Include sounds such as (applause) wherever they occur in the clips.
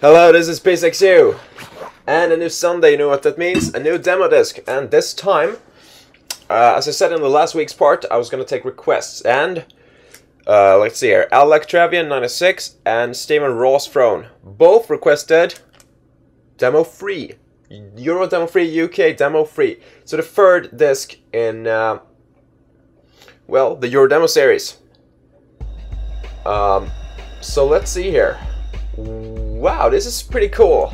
Hello, this is PSeXu. And a new Sunday, you know what that means? A new demo disc. And this time, uh, as I said in the last week's part, I was gonna take requests. And, uh, let's see here, Alec Travian96 and Steven Ross Throne both requested demo free. Euro demo free, UK demo free. So the third disc in, uh, well, the Euro demo series. Um, so let's see here. Wow, this is pretty cool.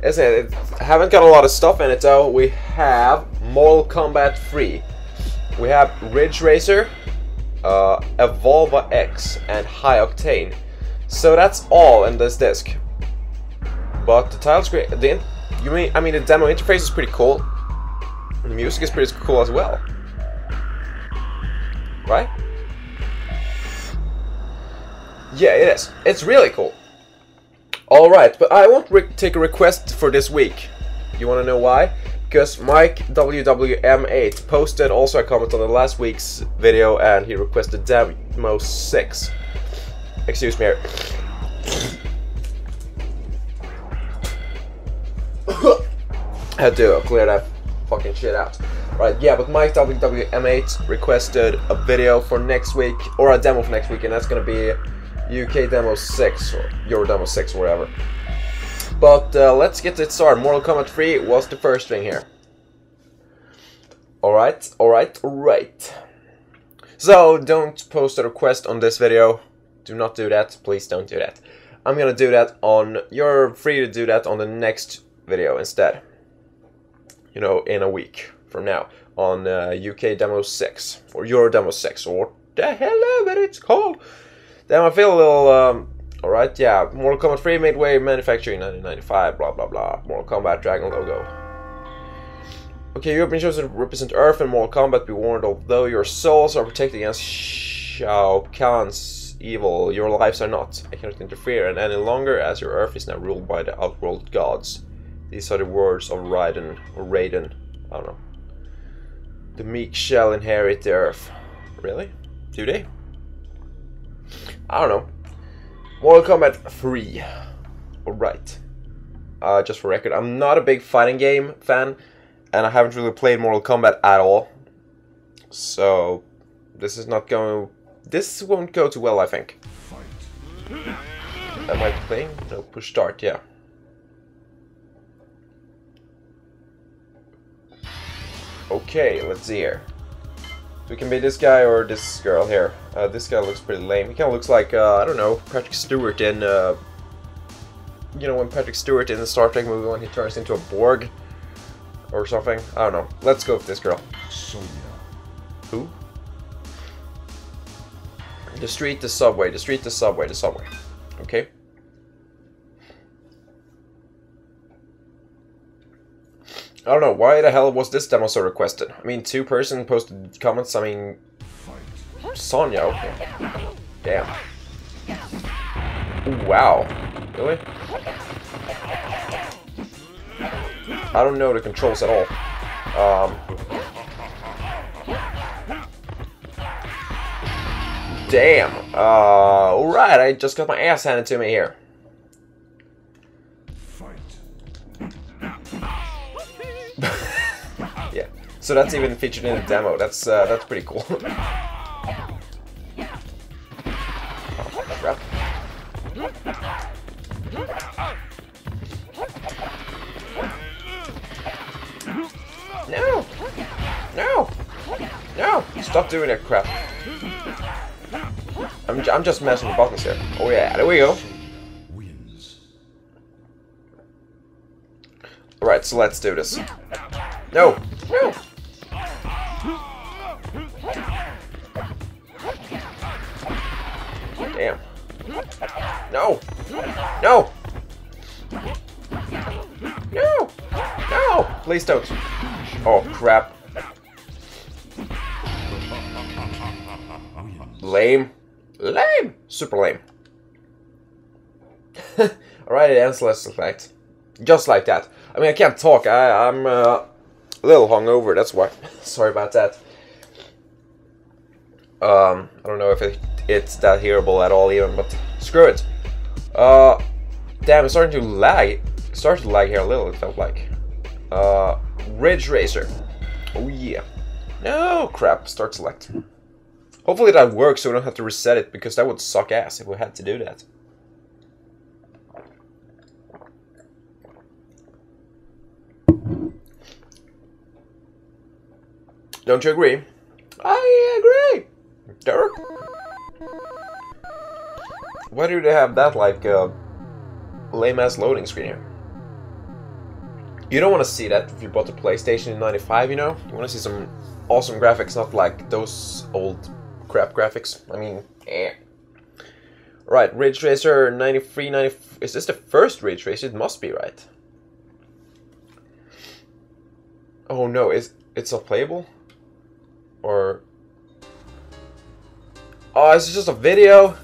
Isn't it? it haven't got a lot of stuff in it though. We have Mortal Kombat 3. We have Ridge Racer, uh, Evolva X, and Hi Octane. So that's all in this disc. But the title screen, the you mean I mean the demo interface is pretty cool. The music is pretty cool as well. Right? Yeah, it is. It's really cool. Alright, but I won't take a request for this week. You wanna know why? Because Mike WWM8 posted also a comment on the last week's video and he requested Demo 6. Excuse me (coughs) had to clear that fucking shit out. Right, yeah, but Mike WWM8 requested a video for next week, or a demo for next week, and that's gonna be UK Demo 6, or Euro Demo 6, or whatever. But uh, let's get it started. Mortal Kombat 3 was the first thing here. Alright, alright, alright. So, don't post a request on this video. Do not do that. Please don't do that. I'm gonna do that on... You're free to do that on the next video instead. You know, in a week from now. On uh, UK Demo 6. Or Euro Demo 6. Or the hell ever it's called. Then I feel a little, um, alright, yeah, Mortal Kombat 3 Midway Manufacturing 1995, blah blah blah, Mortal Kombat Dragon logo. Okay, you have been chosen to represent Earth in Mortal Kombat, be warned, although your souls are protected against Shao Kahn's evil, your lives are not. I cannot interfere and any longer, as your Earth is now ruled by the Outworld gods. These are the words of Raiden, or Raiden, I don't know. The meek shall inherit the Earth. Really? Do they? I don't know. Mortal Kombat 3. Alright. Uh, just for record, I'm not a big fighting game fan, and I haven't really played Mortal Kombat at all. So, this is not going... This won't go too well, I think. Am I playing? No, push start, yeah. Okay, let's see here. We can be this guy or this girl here. Uh, this guy looks pretty lame. He kind of looks like, uh, I don't know, Patrick Stewart in, uh, you know, when Patrick Stewart in the Star Trek movie when he turns into a Borg or something. I don't know. Let's go with this girl. Sonya. Who? The street, the subway, the street, the subway, the subway. Okay. I don't know, why the hell was this demo so requested? I mean, two person posted comments, I mean... Sonya, okay. Damn. Ooh, wow. Really? I don't know the controls at all. Um... Damn. Uh, alright, I just got my ass handed to me here. (laughs) yeah. So that's even featured in the demo. That's uh, that's pretty cool. (laughs) Stop doing that crap. I'm, I'm just messing with buttons here. Oh yeah, there we go. Alright, so let's do this. No! No! Damn. No! No! No! No! Please don't. Oh, crap. Lame. Lame! Super lame. Alright, ends like Just like that. I mean, I can't talk. I, I'm uh, a little hungover, that's why. (laughs) Sorry about that. Um, I don't know if it, it's that hearable at all even, but screw it. Uh, Damn, it's starting to lag. It started to lag here a little, it felt like. Uh, Ridge Racer. Oh yeah. No, crap, start select. Hopefully that works so we don't have to reset it, because that would suck ass if we had to do that. Don't you agree? I agree! Derek? Why do they have that, like, uh, lame-ass loading screen here? You don't want to see that if you bought the PlayStation in 95, you know? You want to see some awesome graphics, not like those old crap graphics. I mean, eh. Right, Ridge Racer 93, 90... Is this the first Ridge Racer? It must be, right? Oh no, is it's not playable? Or... Oh, is it just a video?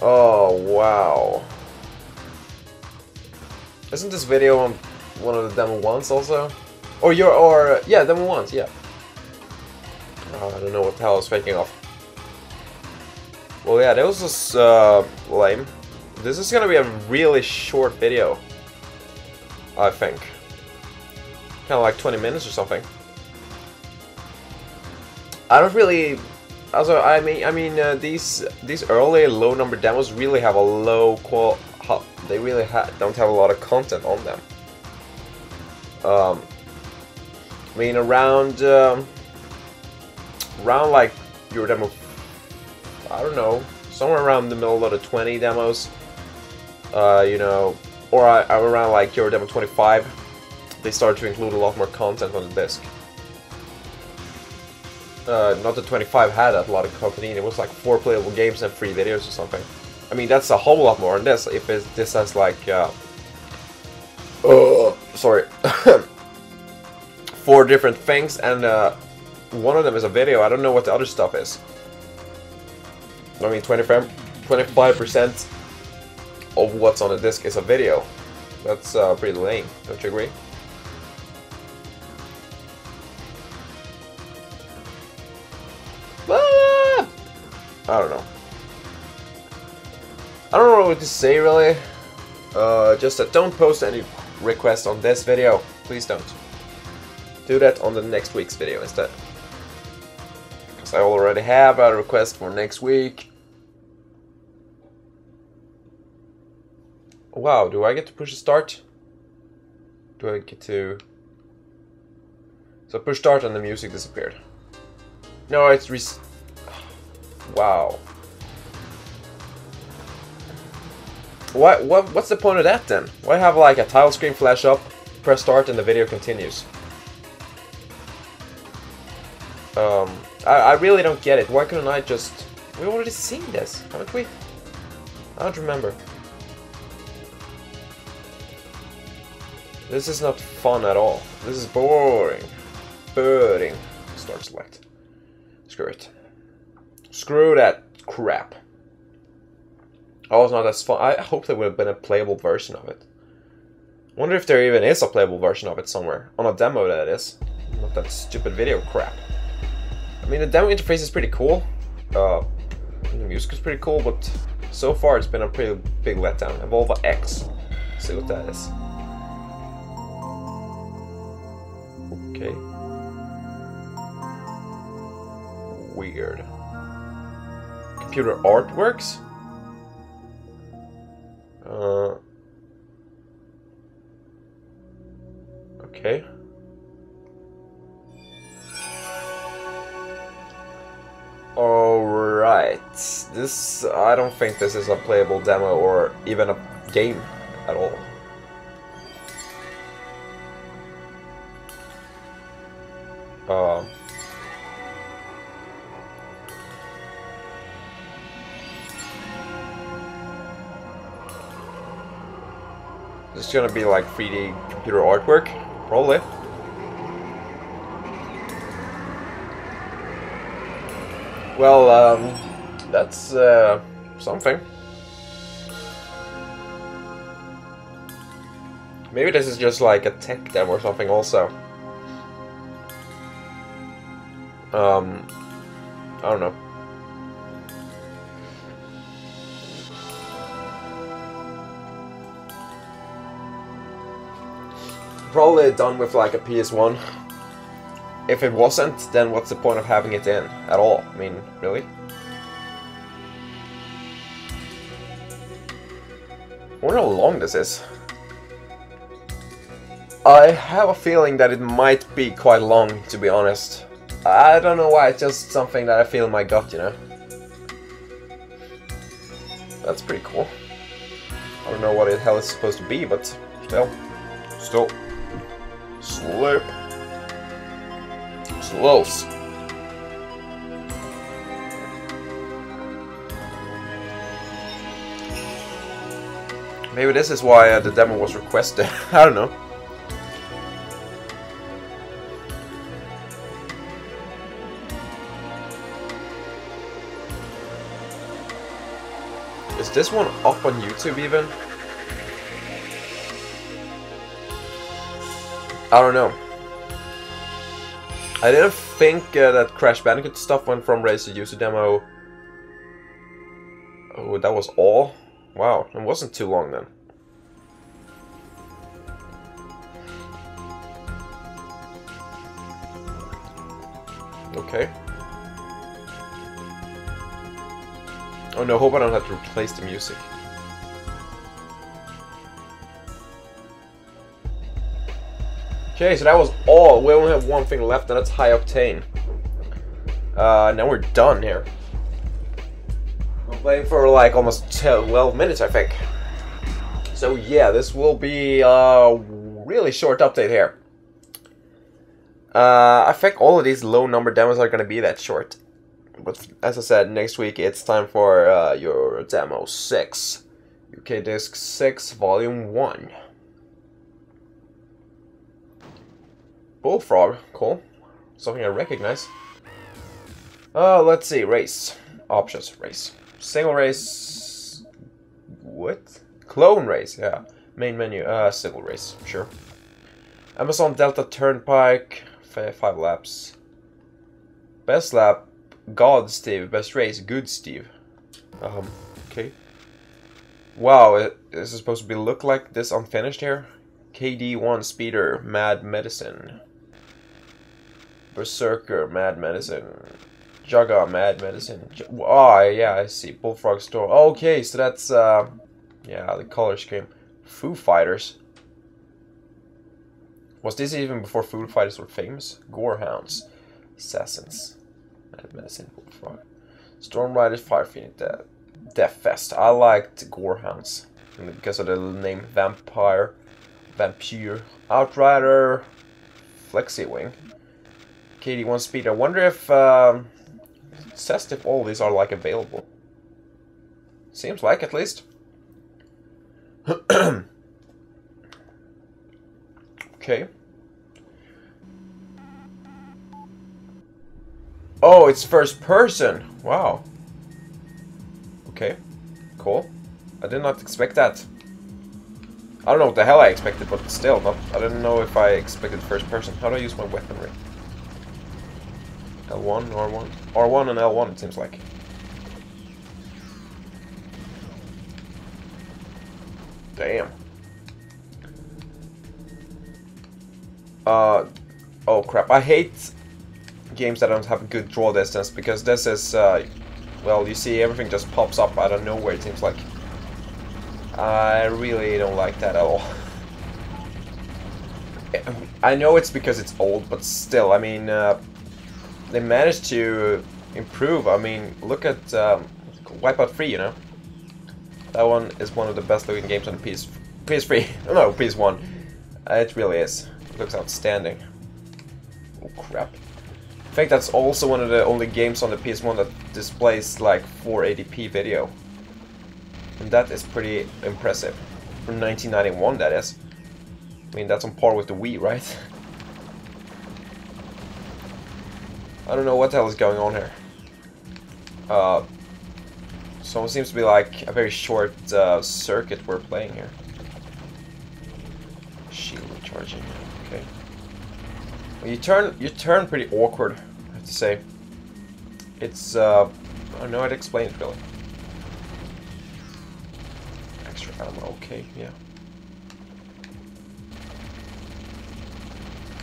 Oh, wow. Isn't this video on one of the demo ones also? Or your, or, yeah, demo ones, yeah. Oh, I don't know what the hell I was faking off. Well, yeah, that was just, uh, lame. This is gonna be a really short video. I think. Kinda like 20 minutes or something. I don't really... Also, I mean, I mean, uh, these these early low number demos really have a low qual they really ha don't have a lot of content on them. Um, I mean, around um, around like Euro demo, I don't know, somewhere around the middle of the 20 demos, uh, you know, or uh, around like Euro demo 25, they started to include a lot more content on the disc. Uh, not the 25 had a lot of content, it was like four playable games and three videos or something. I mean, that's a whole lot more than this. If it, this has like, uh, oh, sorry, four different things, and uh, one of them is a video. I don't know what the other stuff is. I mean, 25% of what's on the disc is a video. That's uh, pretty lame, don't you agree? Ah! I don't know. I don't know what to say really. Uh, just that don't post any requests on this video. Please don't. Do that on the next week's video instead. Because I already have a request for next week. Wow, do I get to push a start? Do I get to... So push start and the music disappeared. No, it's re... Wow. What, what, what's the point of that then? Why have like a title screen flash up, press start and the video continues? Um, I, I really don't get it. Why couldn't I just... We already seen this, haven't we? I don't remember. This is not fun at all. This is boring. Boring. Start select. Screw it. Screw that crap. Oh, it's not as fun. I hope there would have been a playable version of it. wonder if there even is a playable version of it somewhere. On a demo, that is. Not that stupid video crap. I mean, the demo interface is pretty cool. Uh, the music is pretty cool, but so far it's been a pretty big letdown. Evolva X. Let's see what that is. Okay. Weird. Computer artworks? Uh, okay. I don't think this is a playable demo or even a game at all. Uh, This is gonna be like 3D computer artwork, probably. Well, um, that's uh, something. Maybe this is just like a tech demo or something also. Um, I don't know. Probably done with like a PS1. If it wasn't, then what's the point of having it in at all? I mean, really? Wonder how long this is. I have a feeling that it might be quite long, to be honest. I don't know why, it's just something that I feel in my gut, you know? That's pretty cool. I don't know what the hell it's supposed to be, but still. Still. Slurp. Slows. Maybe this is why uh, the demo was requested. (laughs) I don't know. Is this one up on YouTube even? I don't know. I didn't think uh, that Crash Bandicoot stuff went from Razer user demo. Oh, that was all? Wow, it wasn't too long then. Okay. Oh no, hope I don't have to replace the music. Okay, so that was all. We only have one thing left, and that's Hi Octane. Uh, now we're done here. Playing for like almost 12 minutes, I think. So yeah, this will be a really short update here. Uh, I think all of these low number demos are going to be that short. But as I said, next week it's time for uh, Euro demo 6. UK Disc 6, Volume 1. Bullfrog, cool. Something I recognize. Uh, let's see, race. Options, race. Single race... What? Clone race, yeah. Main menu, uh, single race, sure. Amazon Delta Turnpike, five laps. Best lap, God Steve. Best race, Good Steve. Um, okay. Wow, it, is it supposed to be look like this unfinished here? KD1 Speeder, Mad Medicine. Berserker, Mad Medicine. Jaga, Mad Medicine. Oh, yeah, I see. Bullfrog Store. Okay, so that's, uh, yeah, the color scheme. Foo Fighters. Was this even before Foo Fighters were famous? Gorehounds. Assassins. Mad Medicine, Bullfrog. Storm Riders, Fire Phoenix, De Death Fest. I liked Gorehounds. Because of the name Vampire. Vampire. Outrider. Flexi Wing. KD1 speed. I wonder if um, it if all these are like available. Seems like at least. (clears throat) okay. Oh, it's first person. Wow. Okay. Cool. I did not expect that. I don't know what the hell I expected, but still, not. I didn't know if I expected first person. How do I use my weaponry? L1, R1. R1 and L1 it seems like. Damn. Uh, oh crap. I hate games that don't have a good draw distance because this is, uh, well, you see everything just pops up out of nowhere it seems like. I really don't like that at all. (laughs) I know it's because it's old, but still, I mean, uh, they managed to improve. I mean, look at um, Wipeout 3, you know? That one is one of the best looking games on the PS PS3. no, PS1. Uh, it really is. It looks outstanding. Oh crap. I think that's also one of the only games on the PS1 that displays like 480p video. And that is pretty impressive. From 1991, that is. I mean, that's on par with the Wii, right? (laughs) I don't know what the hell is going on here. Uh, so it seems to be like a very short uh, circuit we're playing here. Shield recharging. Okay. Well, you turn you turn pretty awkward, I have to say. It's uh, I don't know how to explain it really. Extra ammo. Okay, yeah.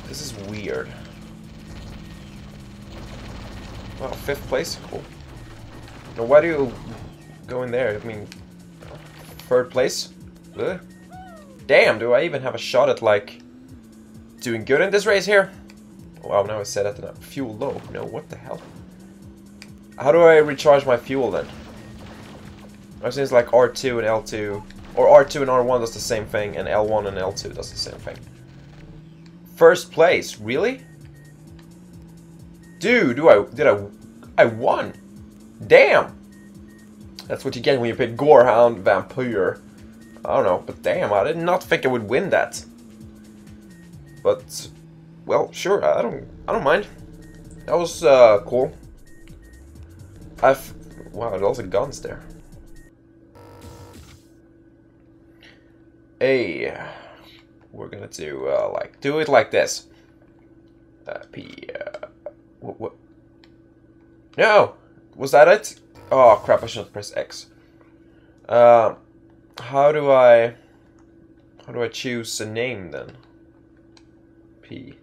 This is weird. Well, fifth place? Cool. Now why do you go in there? I mean, third place? Ugh. Damn, do I even have a shot at, like, doing good in this race here? Wow, now I said that fuel low. No, what the hell? How do I recharge my fuel then? I it's like R2 and L2, or R2 and R1 does the same thing, and L1 and L2 does the same thing. First place, really? Dude, do I did I I won? Damn! That's what you get when you pick Gorehound Vampire. I don't know, but damn, I did not think I would win that. But well, sure, I don't I don't mind. That was uh, cool. I've wow, there's also guns there. Hey, we're gonna do uh, like do it like this. Uh, P. Uh, what, what? No, was that it? Oh crap! I should press X. Uh, how do I? How do I choose a name then? P.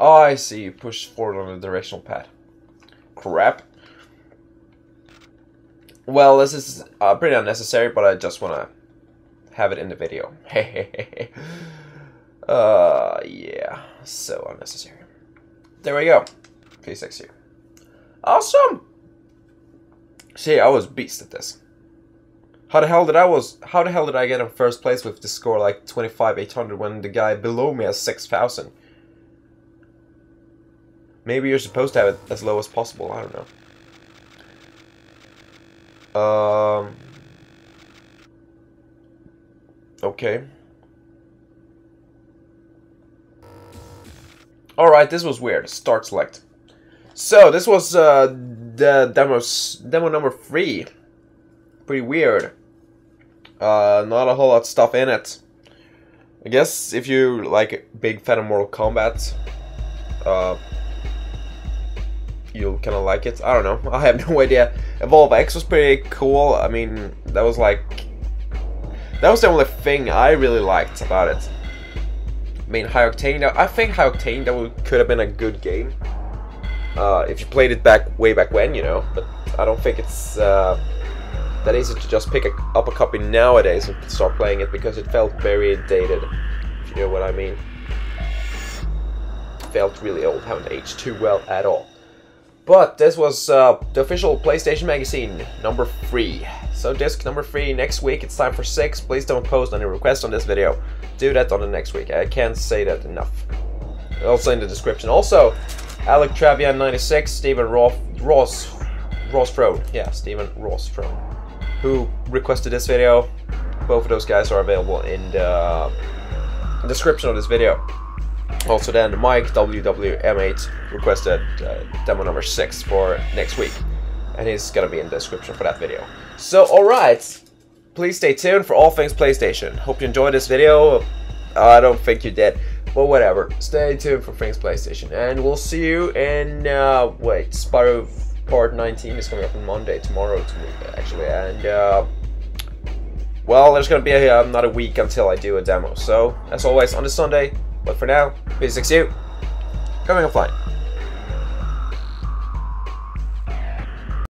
Oh, I see. Push forward on the directional pad. Crap. Well, this is uh, pretty unnecessary, but I just want to have it in the video. Hey. (laughs) Uh, yeah. So unnecessary. There we go. P6 here. Awesome! See, I was beast at this. How the hell did I was how the hell did I get in first place with the score like 25 800 when the guy below me has 6000? Maybe you're supposed to have it as low as possible, I don't know. Um, okay. Alright, this was weird. Start select. So, this was uh, the demos, demo number 3. Pretty weird. Uh, not a whole lot of stuff in it. I guess if you like big fan of Mortal Kombat, uh, you'll kind of like it. I don't know. (laughs) I have (laughs) no idea. Evolva X was pretty cool. I mean, that was like... That was the only thing I really liked about it. I mean, Hi Octane, I think Hi Octane that could have been a good game. Uh, if you played it back way back when, you know. But I don't think it's uh, that easy to just pick a, up a copy nowadays and start playing it because it felt very dated, if you know what I mean. Felt really old, haven't aged too well at all. But this was uh, the official PlayStation Magazine number 3. So disc number 3, next week it's time for 6. Please don't post any requests on this video. Do that on the next week. I can't say that enough. Also in the description. Also, Alec Travian 96, Stephen Roth, Ross, Ross Frone. Yeah, Stephen Ross Frone. Who requested this video. Both of those guys are available in the description of this video. Also then Mike WWM8 requested uh, demo number 6 for next week. And he's gonna be in the description for that video. So alright, please stay tuned for all things PlayStation. Hope you enjoyed this video. I don't think you did. But whatever, stay tuned for things PlayStation. And we'll see you in, uh, wait, Spyro Part 19 is coming up on Monday, tomorrow to actually. And, uh, well, there's gonna be a, another week until I do a demo. So, as always, on this Sunday, but for now, PSeXu, coming offline.